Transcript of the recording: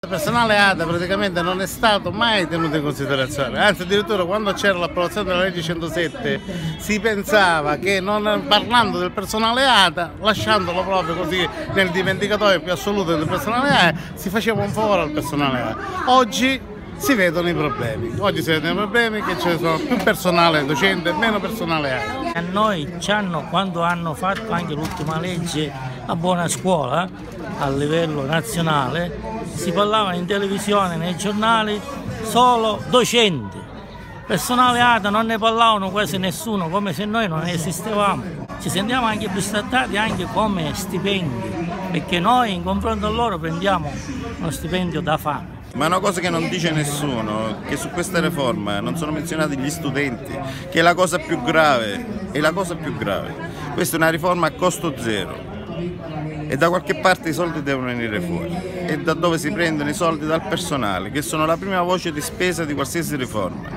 Il personale ADA praticamente non è stato mai tenuto in considerazione, anzi addirittura quando c'era l'approvazione della legge 107 si pensava che non, parlando del personale ADA, lasciandolo proprio così nel dimenticatoio più assoluto del personale ADA, si faceva un favore al personale ADA. Oggi si vedono i problemi, oggi si vedono i problemi che ci sono più personale docente e meno personale ADA. A noi ci hanno, quando hanno fatto anche l'ultima legge a buona scuola a livello nazionale, si parlava in televisione, nei giornali, solo docenti. Personale ATA non ne parlavano quasi nessuno, come se noi non esistevamo. Ci sentiamo anche bistrattati anche come stipendi, perché noi in confronto a loro prendiamo uno stipendio da fame. Ma una cosa che non dice nessuno, che su questa riforma non sono menzionati gli studenti, che è la cosa più grave, è la cosa più grave. Questa è una riforma a costo zero e da qualche parte i soldi devono venire fuori e da dove si prendono i soldi dal personale che sono la prima voce di spesa di qualsiasi riforma.